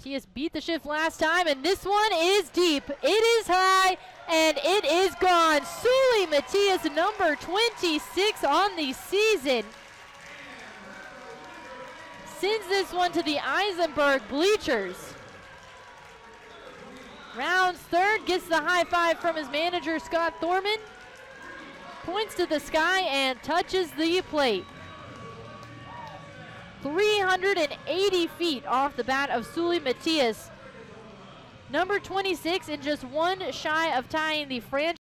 Matias beat the shift last time, and this one is deep. It is high, and it is gone. Seuly Matias, number 26 on the season, sends this one to the Eisenberg bleachers. Rounds third, gets the high five from his manager, Scott Thorman. Points to the sky and touches the plate. 380 feet off the bat of Seuly Matias. Number 26 and just one shy of tying the franchise.